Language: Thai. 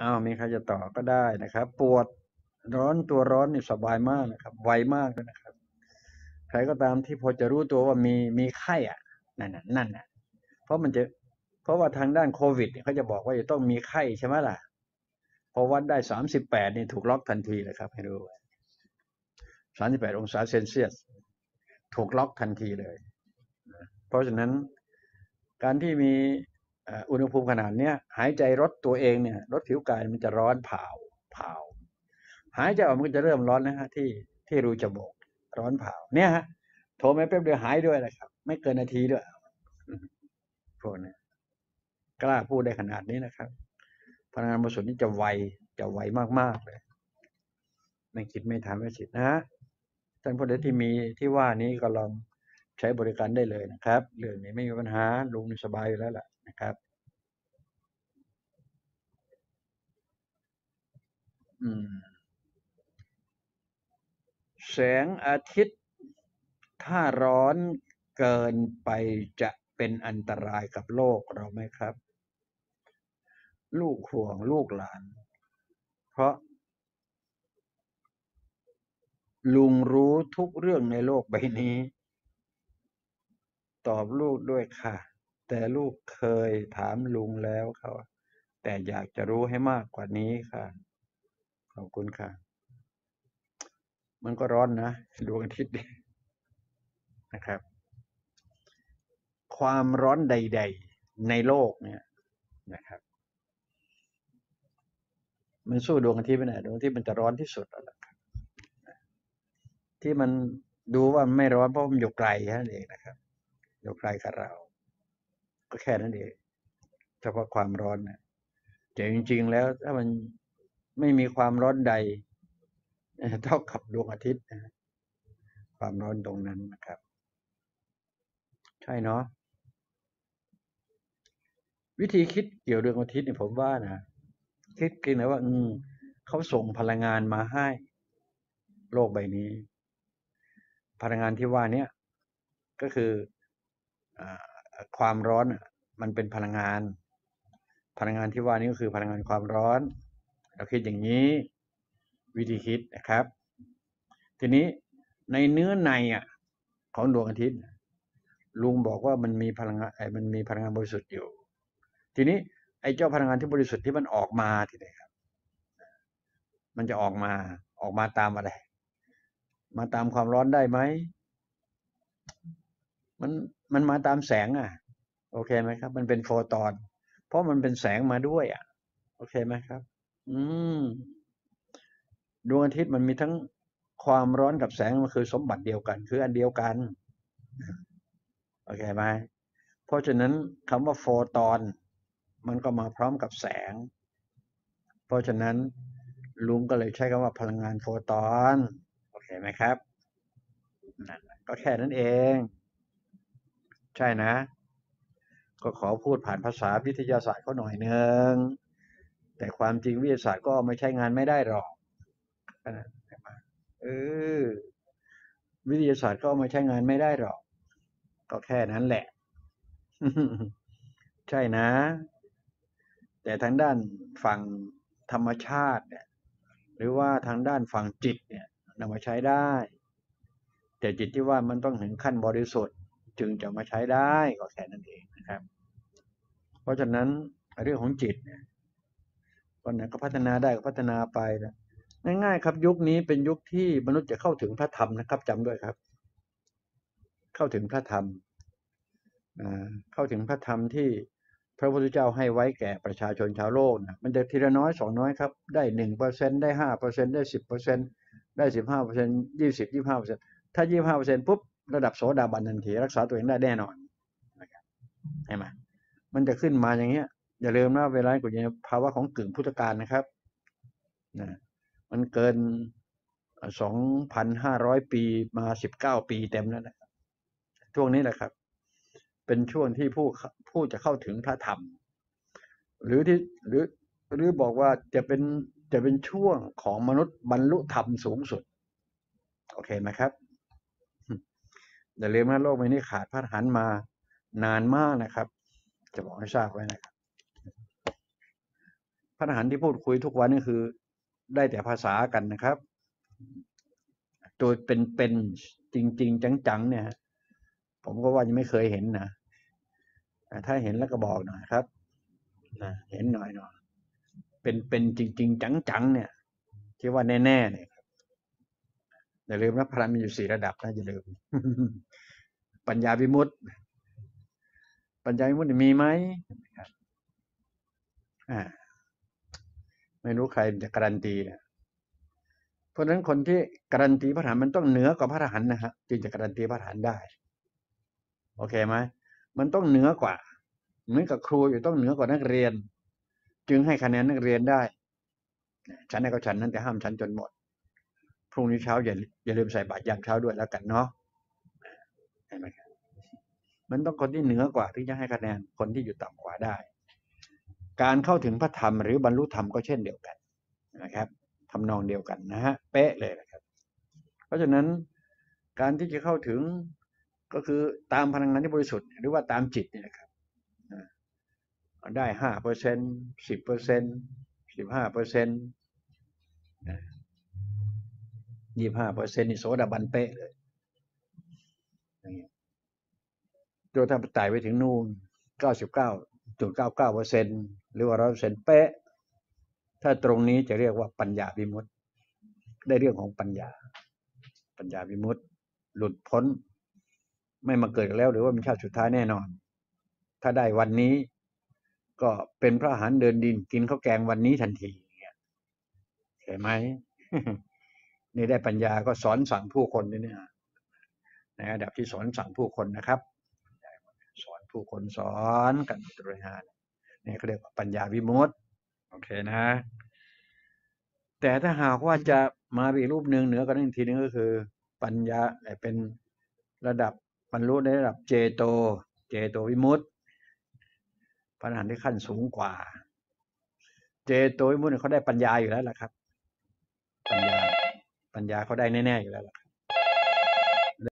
อ้าวมีใครจะต่อก็ได้นะครับ ปวดร้อนตัวร้อนนี่สบายมากนะครับ ไวมากเลยนะครับ ใครก็ตามที่พอจะรู้ตัวว่ามีมีไข้อะนั่นน่ะนั่นน่ะเพราะมันจะ เพราะว่าทางด้านโควิดเนี่ยเขาจะบอกว่าจะต้องมีไข้ใช่ไหมล่ะพอวัดได้สามสิบแปดนี่ถูกล็อกทันทีเลยครับ ให้รู้สามสิบแปดองศาเซนเซียส ถูกล็อกทันทีเลย เพราะฉะนั้นการที่มี อุณหภูมิขนาดเนี้ยหายใจรถตัวเองเนี่ยรถผิวกายมันจะร้อนเผาเผาหายใจออกมันก็จะเริ่มร้อนนะฮะที่ที่รูจมูกร้อนเผาเนี่ยฮะโทรไม่แป๊บเดียวหายด้วยนะครับ ไม่เกินนาทีด้วยพวกนี้กล้าพูดได้ขนาดนี้นะครับ พลังงานบริสุทธิ์นี่จะไวจะไวมากๆเลยไม่คิดไม่ทำไม่สิทธิ์นะฮะท่านผู้ใดที่มีที่ว่านี้ก็ลองใช้บริการได้เลยนะครับ เรื่องนี้ไม่มีปัญหาลุงสบายอยู่แล้วล่ะ ครับ อืม แสงอาทิตย์ ถ้าร้อนเกินไปจะเป็นอันตรายกับโลกเราไหมครับ ลูกห่วงลูกหลาน เพราะ ลุงรู้ทุกเรื่องในโลกใบนี้ ตอบลูกด้วยค่ะ แต่ลูกเคยถามลุงแล้วเขาแต่อยากจะรู้ให้มากกว่านี้ค่ะ ขอบคุณค่ะ มันก็ร้อนนะดวงอาทิตย์นะครับ ความร้อนใด ๆ ในโลกเนี่ยนะครับ มันสู้ดวงอาทิตย์ไม่ได้ดวงอาทิตย์มันจะร้อนที่สุดแล้วล่ะครับที่มันดูว่ามันไม่ร้อนเพราะมันอยู่ไกลแค่นั้นเองนะครับ อยู่ไกลกับเรา ก็แค่นั้นเองเฉพาะความร้อนนะแต่จริง ๆ แล้วถ้ามันไม่มีความร้อนใดเท่ากับดวงอาทิตย์นะความร้อนตรงนั้นนะครับ ใช่เนาะวิธีคิดเกี่ยวดวงอาทิตย์เนี่ยผมว่านะคิดกินนะว่า อืมเขาส่งพลังงานมาให้ โลกใบนี้ พลังงานที่ว่าเนี้ยก็คืออา ความร้อนมันเป็นพลังงาน พลังงานที่ว่านี้ก็คือพลังงานความร้อน เราคิดอย่างนี้วิธีคิดนะครับ ทีนี้ในเนื้อในอะของดวงอาทิตย์ ลุงบอกว่ามันมีพลังงานมันมีพลังงานบริสุทธิ์อยู่ ทีนี้ไอ้เจ้าพลังงานที่บริสุทธิ์ที่มันออกมาทีไหนครับ มันจะออกมาออกมาตามอะไร มาตามความร้อนได้ไหม มันมันมาตามแสงอะ โอเคไหมครับ มันเป็นโฟตอน เพราะมันเป็นแสงมาด้วย อะ โอเคไหมครับ อืมดวงอาทิตย์มันมีทั้งความร้อนกับแสงมันคือสมบัติเดียวกัน คืออันเดียวกันโอเคไหมเพราะฉะนั้นคำว่าโฟตอน มันก็มาพร้อมกับแสง เพราะฉะนั้นลุงก็เลยใช้คำว่าพลังงานโฟตอน โอเคไหมครับ ก็แค่นั้นเอง ใช่นะ ก็ขอพูดผ่านภาษาวิทยาศาสตร์เขาหน่อยหนึ่งแต่ความจริงวิทยาศาสตร์ก็ไม่ใช้งานไม่ได้หรอกเออวิทยาศาสตร์ก็เอามาใช้งานไม่ได้หรอก ก็แค่นั้นแหละ ใช่นะ แต่ทางด้านฝั่งธรรมชาติเนี่ย หรือว่าทางด้านฝั่งจิตเนี่ยนำมาใช้ได้ แต่จิตที่ว่ามันต้องถึงขั้นบริสุทธิ์ จึงจะมาใช้ได้ก็แค่นั้นเองนะครับ เพราะฉะนั้นเรื่องของจิตเนี่ยวันไหนก็พัฒนาได้ก็พัฒนาไปนะง่ายๆครับ ยุคนี้เป็นยุคที่มนุษย์จะเข้าถึงพระธรรมนะครับจำด้วยครับ เข้าถึงพระธรรมอ่าเข้าถึงพระธรรมที่พระพุทธเจ้าให้ไว้แก่ประชาชนชาวโลกนะมันจะทีละน้อยสองน้อยครับ ได้หนึ่งเปอร์เซ็นได้ห้าเปอร์เซ็นได้สิบเปอร์เซ็นได้สิบห้าเปอร์เซ็นยี่สิบยี่ห้าเปอร์เซ็นถ้ายี่ห้าเปอร์เซ็นปุ๊บ ระดับโสดาบันทันทีรักษาตัวเองได้แน่นอนนะครับเห็นไหมมันจะขึ้นมาอย่างเงี้ย อย่าลืมนะเวลาอยู่ในภาวะของกึ่งพุทธกาลนะครับนะมันเกินสองพันห้าร้อยปีมาสิบเก้าปีเต็มแล้วนะครับช่วงนี้แหละครับ เป็นช่วงที่ผู้ผู้จะเข้าถึงพระธรรม หรือที่หรือหรือบอกว่าจะเป็นจะเป็นช่วงของมนุษย์บรรลุธรรมสูงสุด โอเคไหมครับ อย่าลืมนะโลกใบนี้ขาดพระอรหันต์มานานมากนะครับ จะบอกให้ทราบไว้นะครับพระทหารที่พูดคุยทุกวันนี่คือ ได้แต่ภาษากันนะครับตัวเป็นๆจริง ๆ จังๆเนี่ยผมก็ว่ายังไม่เคยเห็นนะอ่ถ้าเห็นแล้วก็บอกหน่อยครับนะเห็นหน่อยหน่อยเป็นเป็นจริง ๆ จังๆเนี่ยที่ว่าแน่ๆเนี่ย อย่าลืมนะพระมีอยู่สี่ระดับนะอย่าลืม ปัญญาวิมุตติ ปัญญาวิมุตติมีไหมอ่าไม่รู้ใครจะการันตีนะเพราะฉะนั้นคนที่การันตีพระอรหันมันต้องเหนือกว่าพระอรหันต์นะฮะจึงจะการันตีพระอรหันได้ โอเคไหมมันต้องเหนือกว่าเหมือนกับครูอยู่ต้องเหนือกว่านักเรียน จึงให้คะแนนนักเรียนได้ฉันให้ก็ฉันนั้นแต่ห้ามฉันจนหมด พรุ่งนี้เช้าอย่าอย่าลืมใส่บาตรยามเช้าด้วยแล้วกันเนาะเห็นไหมครับมันต้องคนที่เหนือกว่าที่จะให้คะแนนคนที่อยู่ต่ำกว่าได้ การเข้าถึงพระธรรมหรือบรรลุธรรมก็เช่นเดียวกันนะครับทำนองเดียวกันนะฮะเป๊ะเลยนะครับ เพราะฉะนั้นการที่จะเข้าถึงก็คือตามพลังงานที่บริสุทธิ์หรือว่าตามจิตนี่นะครับได้ห้าเปอร์เซ็นสิบเปอร์เซ็นสิบห้าเปอร์เซ็น ยี่ห้าเปอร์เซ็นนี่โสดาบันเป๊ะเลยอย่างเงี้ยตัวถ้าไต่ไปถึงนู่นเก้าสิบเก้าจุดเก้าเก้าเปอร์เซ็นต์หรือว่าร้อยเปอร์เซ็นต์เป๊ะ ถ้าตรงนี้จะเรียกว่าปัญญาวิมุตติได้เรื่องของปัญญา ปัญญาวิมุตติหลุดพ้น ไม่มาเกิดแล้วหรือว่าเป็นชาติสุดท้ายแน่นอน ถ้าได้วันนี้ก็เป็นพระหารเดินดินกินข้าวแกงวันนี้ทันทีเนี่ยเห็นไหม นี่ได้ปัญญาก็สอนสั่งผู้คนด้วยเนี่ยในระดับที่สอนสั่งผู้คนนะครับ สอนผู้คนสอนกันบริหารนี่เขาเรียกว่าปัญญาวิมุตติโอเคนะ แต่ถ้าหากว่าจะมาอีกรูปหนึ่งเหนือกันอีกทีนึงก็คือ ปัญญาเอ่เป็นระดับบรรลุในระดับเจโต เจโตวิมุตติพระอรหันต์ที่ขั้นสูงกว่า เจโตวิมุตติเขาได้ปัญญาอยู่แล้วล่ะครับ ญญาปัญญาเขาได้แน่ๆอยู่แล้วล่ะ